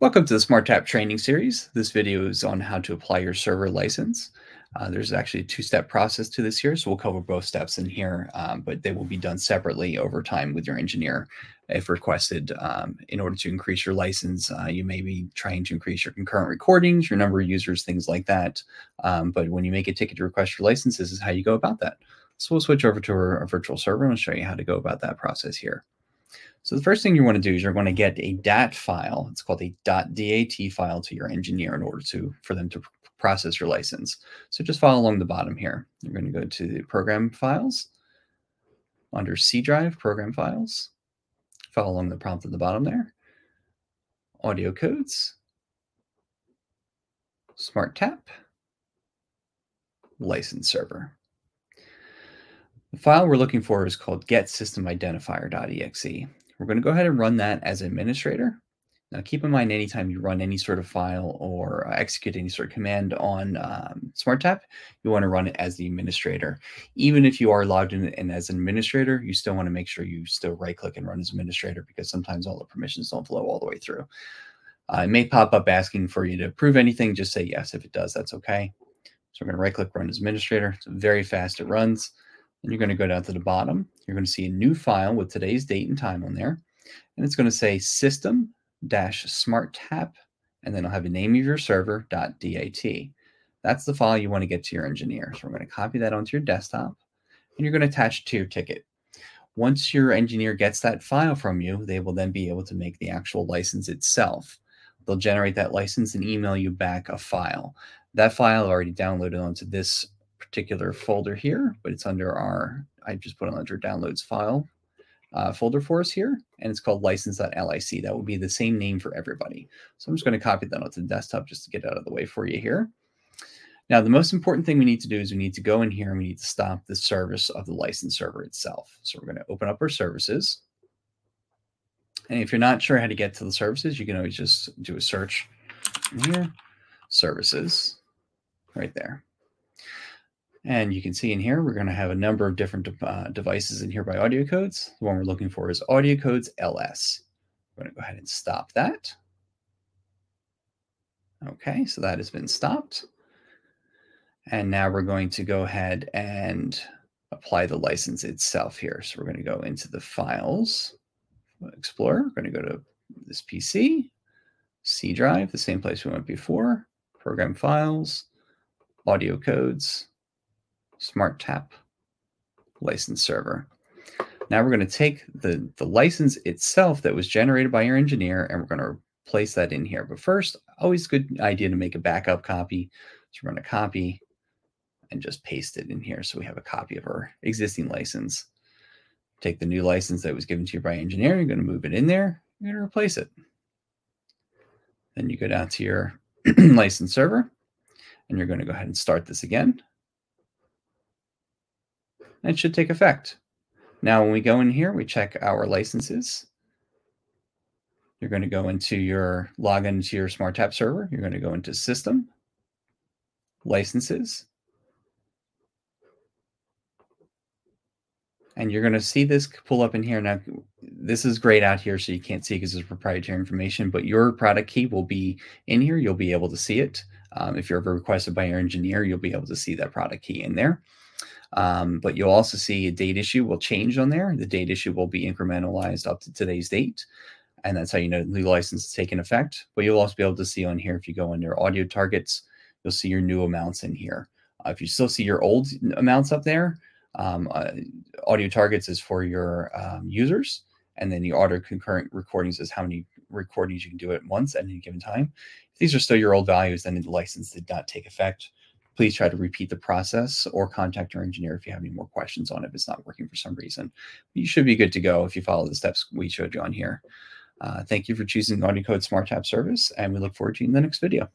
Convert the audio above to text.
Welcome to the SmartTAP training series. This video is on how to apply your server license. Uh, there's actually a two-step process to this here, so we'll cover both steps in here, um, but they will be done separately over time with your engineer if requested. Um, in order to increase your license, uh, you may be trying to increase your concurrent recordings, your number of users, things like that. Um, but when you make a ticket to request your license, this is how you go about that. So we'll switch over to our, our virtual server and I'll show you how to go about that process here. So the first thing you want to do is you're going to get a DAT file. It's called a .dat file to your engineer in order to for them to process your license. So just follow along the bottom here. You're going to go to the program files under C drive program files. Follow along the prompt at the bottom there. AudioCodes, Smart Tap, license server. The file we're looking for is called getSystemIdentifier.exe. We're going to go ahead and run that as administrator. Now, keep in mind, anytime you run any sort of file or uh, execute any sort of command on um, SmartTAP, you want to run it as the administrator. Even if you are logged in, in as an administrator, you still want to make sure you still right-click and run as administrator because sometimes all the permissions don't flow all the way through. Uh, it may pop up asking for you to approve anything. Just say yes. If it does, that's okay. So we're going to right-click Run as Administrator. It's very fast. It runs. And you're going to go down to the bottom. You're going to see a new file with today's date and time on there. And it's going to say system dash SmartTAP. and then I'll have the name of your server dot .dat. That's the file you want to get to your engineer. So we're going to copy that onto your desktop, and you're going to attach to your ticket. Once your engineer gets that file from you, they will then be able to make the actual license itself. They'll generate that license and email you back a file. That file already downloaded onto this particular folder here, but it's under our, I just put it under downloads file uh, folder for us here, and it's called license.lic. That will be the same name for everybody. So I'm just going to copy that onto the desktop just to get out of the way for you here. Now, the most important thing we need to do is we need to go in here and we need to stop the service of the license server itself. So we're going to open up our services. And if you're not sure how to get to the services, you can always just do a search here, services, right there. And you can see in here, we're going to have a number of different uh, devices in here by AudioCodes. The one we're looking for is AudioCodes LS. I'm going to go ahead and stop that. Okay, so that has been stopped. And now we're going to go ahead and apply the license itself here. So we're going to go into the files, Explorer. We're going to go to this PC, C drive, the same place we went before, program files, AudioCodes, SmartTAP license server. Now we're going to take the, the license itself that was generated by your engineer and we're going to place that in here. But first, always good idea to make a backup copy. So we're going to copy and just paste it in here. So we have a copy of our existing license. Take the new license that was given to you by engineer. You're going to move it in there. You're going to replace it. Then you go down to your license server and you're going to go ahead and start this again and should take effect. Now, when we go in here, we check our licenses. You're going to go into your log into your SmartTAP server. You're going to go into System, Licenses, and you're going to see this pull up in here. Now, this is great out here, so you can't see because it's proprietary information, but your product key will be in here. You'll be able to see it. Um, if you're ever requested by your engineer, you'll be able to see that product key in there. Um, but you'll also see a date issue will change on there. The date issue will be incrementalized up to today's date. And that's how you know the new license is taking effect. But you'll also be able to see on here, if you go under audio targets, you'll see your new amounts in here. Uh, if you still see your old amounts up there, um, uh, audio targets is for your um, users. And then the auto concurrent recordings is how many recordings you can do at once at any given time. If these are still your old values, then the license did not take effect please try to repeat the process or contact your engineer if you have any more questions on it if it's not working for some reason. You should be good to go if you follow the steps we showed you on here. Uh, thank you for choosing AudioCode SmartTAP service, and we look forward to you in the next video.